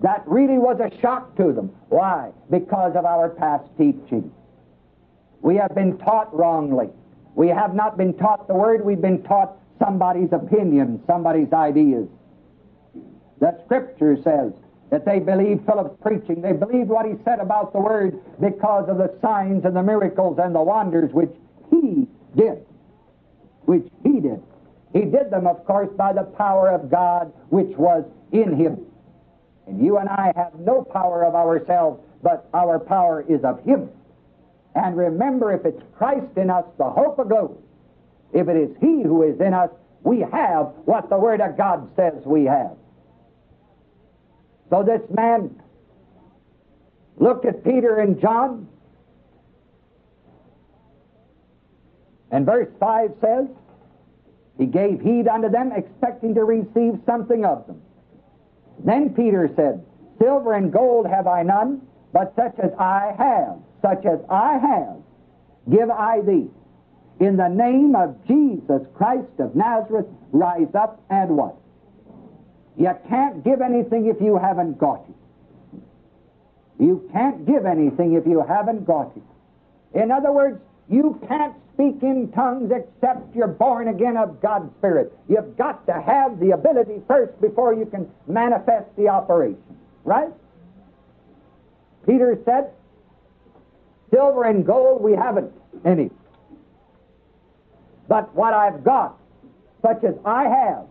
That really was a shock to them. Why? Because of our past teaching. We have been taught wrongly. We have not been taught the Word, we've been taught somebody's opinion, somebody's ideas. The Scripture says that they believed Philip's preaching. They believed what he said about the Word because of the signs and the miracles and the wonders which he did. Which he did. He did them, of course, by the power of God which was in him. And you and I have no power of ourselves, but our power is of him. And remember, if it's Christ in us, the hope of glory, if it is he who is in us, we have what the Word of God says we have. So this man looked at Peter and John, and verse 5 says, He gave heed unto them, expecting to receive something of them. Then Peter said, Silver and gold have I none, but such as I have, such as I have, give I thee. In the name of Jesus Christ of Nazareth, rise up and what? You can't give anything if you haven't got it. You can't give anything if you haven't got it. In other words, you can't speak in tongues except you're born again of God's Spirit. You've got to have the ability first before you can manifest the operation. Right? Peter said, Silver and gold we haven't any. But what I've got, such as I have,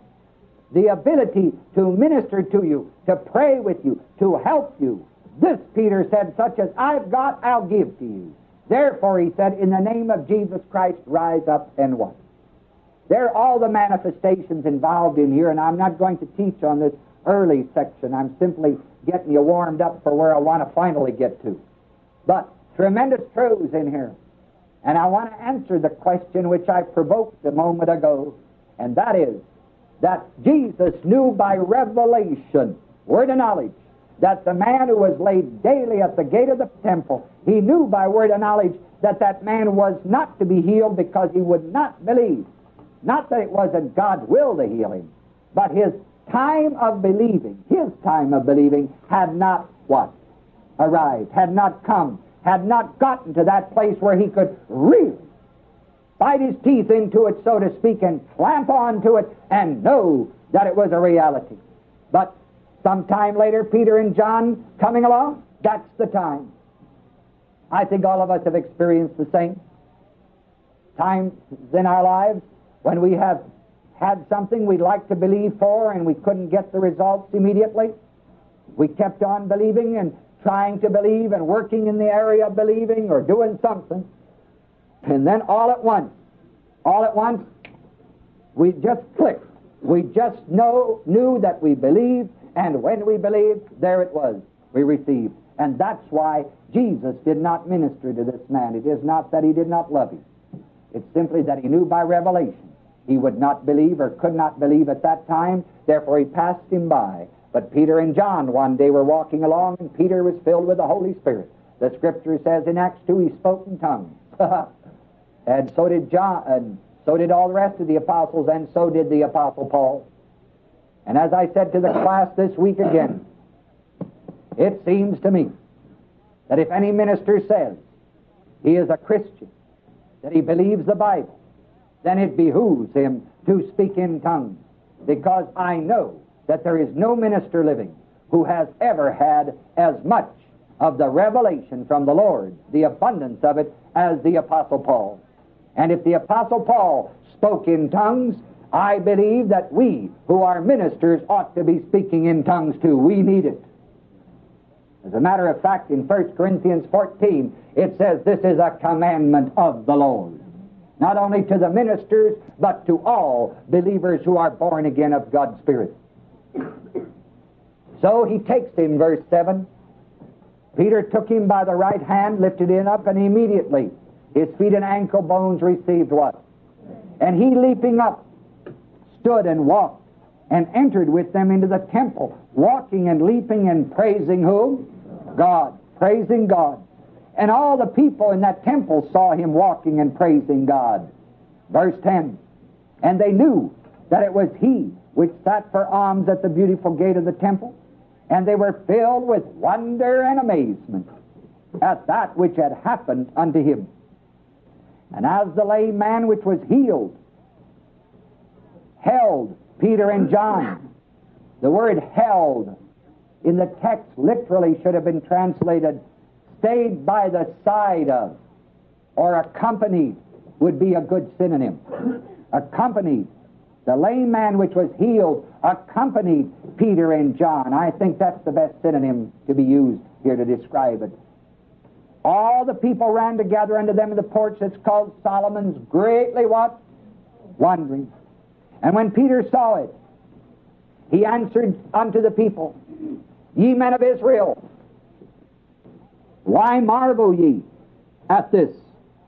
the ability to minister to you, to pray with you, to help you. This, Peter said, such as I've got, I'll give to you. Therefore, he said, in the name of Jesus Christ, rise up and walk. There are all the manifestations involved in here, and I'm not going to teach on this early section. I'm simply getting you warmed up for where I want to finally get to. But tremendous truths in here. And I want to answer the question which I provoked a moment ago, and that is, that Jesus knew by revelation, word of knowledge, that the man who was laid daily at the gate of the temple, he knew by word of knowledge that that man was not to be healed because he would not believe. Not that it wasn't God's will to heal him, but his time of believing, his time of believing had not what? Arrived, had not come, had not gotten to that place where he could really bite his teeth into it, so to speak, and clamp onto it and know that it was a reality. But sometime later, Peter and John coming along, that's the time. I think all of us have experienced the same. Times in our lives when we have had something we'd like to believe for and we couldn't get the results immediately. We kept on believing and trying to believe and working in the area of believing or doing something. And then all at once, all at once, we just clicked. We just know, knew that we believed, and when we believed, there it was. We received. And that's why Jesus did not minister to this man. It is not that he did not love him. It's simply that he knew by revelation he would not believe or could not believe at that time, therefore he passed him by. But Peter and John one day were walking along, and Peter was filled with the Holy Spirit. The scripture says in Acts 2 he spoke in tongues. And so did John, and so did all the rest of the apostles, and so did the apostle Paul. And as I said to the class this week again, it seems to me that if any minister says he is a Christian, that he believes the Bible, then it behooves him to speak in tongues, because I know that there is no minister living who has ever had as much of the revelation from the Lord, the abundance of it, as the Apostle Paul. And if the Apostle Paul spoke in tongues, I believe that we who are ministers ought to be speaking in tongues too. We need it. As a matter of fact, in 1 Corinthians 14, it says this is a commandment of the Lord. Not only to the ministers, but to all believers who are born again of God's Spirit. So he takes him, verse 7. Peter took him by the right hand, lifted him up, and immediately his feet and ankle bones received what? And he, leaping up, stood and walked and entered with them into the temple, walking and leaping and praising who? God. Praising God. And all the people in that temple saw him walking and praising God. Verse 10 And they knew that it was he which sat for alms at the beautiful gate of the temple, And they were filled with wonder and amazement at that which had happened unto him. And as the lame man which was healed held Peter and John, the word held in the text literally should have been translated stayed by the side of or accompanied would be a good synonym. accompanied. The lame man which was healed accompanied Peter and John. I think that's the best synonym to be used here to describe it. All the people ran together unto them in the porch that's called Solomon's, greatly what? Wondering. And when Peter saw it, he answered unto the people, Ye men of Israel, why marvel ye at this?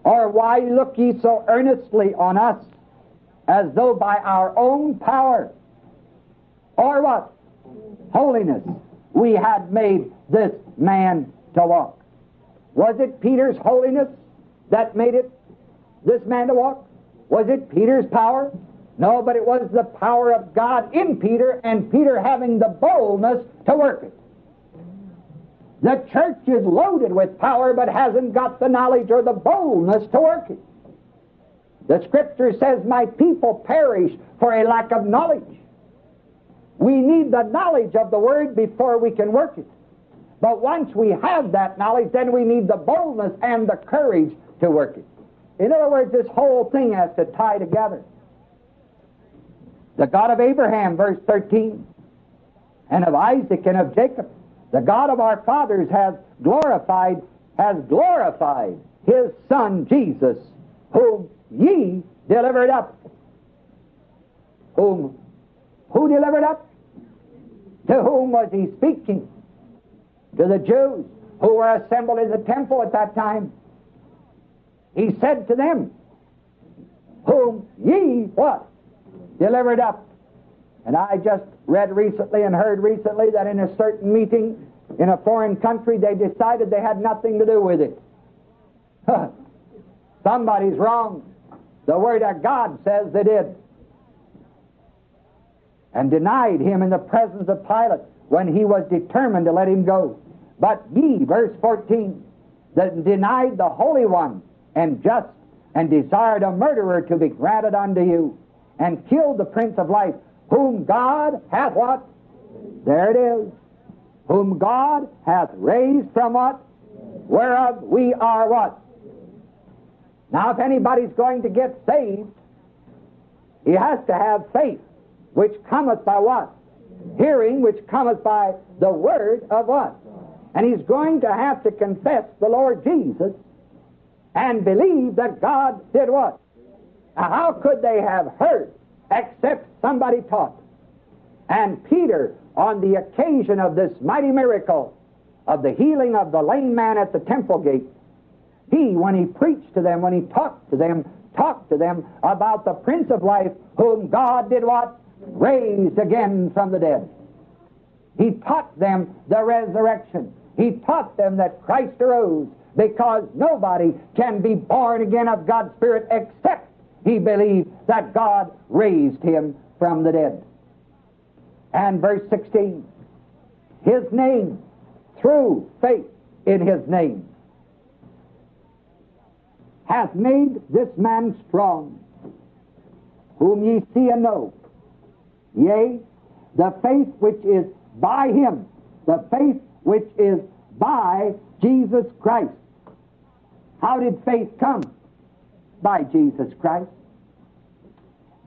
Or why look ye so earnestly on us, as though by our own power, or what? Holiness, we had made this man to walk. Was it Peter's holiness that made it this man to walk? Was it Peter's power? No, but it was the power of God in Peter, and Peter having the boldness to work it. The church is loaded with power but hasn't got the knowledge or the boldness to work it. The scripture says, My people perish for a lack of knowledge. We need the knowledge of the word before we can work it. But once we have that knowledge, then we need the boldness and the courage to work it. In other words, this whole thing has to tie together. The God of Abraham, verse 13, and of Isaac and of Jacob, the God of our fathers has glorified, has glorified his Son Jesus, whom ye delivered up. Whom who delivered up? To whom was he speaking? To the Jews who were assembled in the temple at that time. He said to them, Whom ye what? Delivered up. And I just read recently and heard recently that in a certain meeting in a foreign country, they decided they had nothing to do with it. Somebody's wrong. The Word of God says they did. And denied him in the presence of Pilate when he was determined to let him go. But ye, verse 14, that denied the Holy One and just and desired a murderer to be granted unto you and killed the Prince of Life whom God hath what? There it is. Whom God hath raised from what? Whereof we are what? Now, if anybody's going to get saved, he has to have faith, which cometh by what? Hearing, which cometh by the word of what? And he's going to have to confess the Lord Jesus and believe that God did what? Now, how could they have heard except somebody taught. And Peter, on the occasion of this mighty miracle of the healing of the lame man at the temple gate, he, when he preached to them, when he talked to them, talked to them about the Prince of Life, whom God did what? Raised again from the dead. He taught them the resurrection. He taught them that Christ arose because nobody can be born again of God's Spirit except he believed that God raised him from the dead. And verse 16, his name, through faith in his name, hath made this man strong, whom ye see and know. Yea, the faith which is by him, the faith which is by Jesus Christ. How did faith come? By Jesus Christ.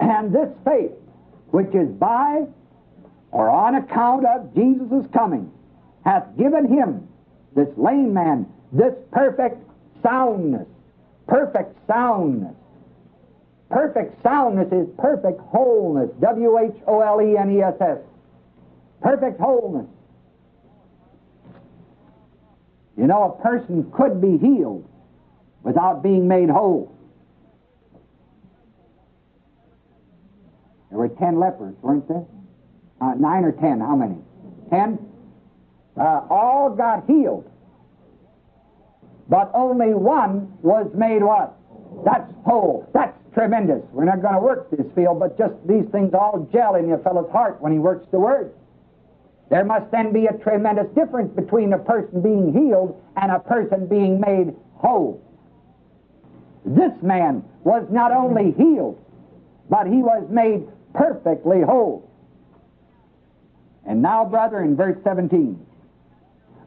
And this faith, which is by or on account of Jesus' coming, hath given him, this lame man, this perfect soundness. Perfect soundness. Perfect soundness is perfect wholeness. W H O L E N E S S. Perfect wholeness. You know, a person could be healed without being made whole. There were ten lepers, weren't there? Uh, nine or ten, how many? Ten? Uh, all got healed. But only one was made what? That's whole. That's tremendous. We're not going to work this field, but just these things all gel in your fellow's heart when he works the Word. There must then be a tremendous difference between a person being healed and a person being made whole. This man was not only healed, but he was made perfectly whole. And now, brother, in verse 17,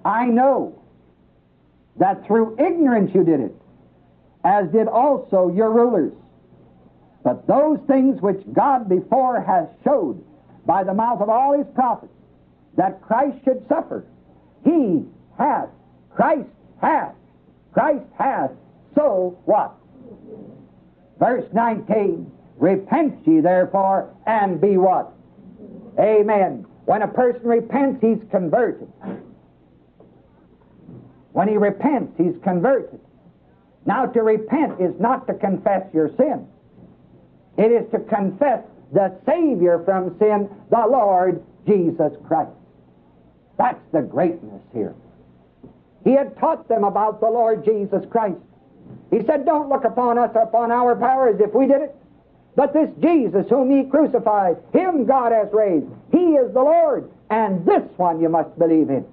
I know that through ignorance you did it, as did also your rulers. But those things which God before has showed by the mouth of all his prophets, that Christ should suffer, he hath, Christ hath, Christ hath, so what? Verse 19, Repent ye therefore and be what? Amen. When a person repents, he's converted. When he repents, he's converted. Now, to repent is not to confess your sin. It is to confess the Savior from sin, the Lord Jesus Christ. That's the greatness here. He had taught them about the Lord Jesus Christ. He said, Don't look upon us, or upon our power as if we did it. But this Jesus whom ye crucified, him God has raised. He is the Lord, and this one you must believe in.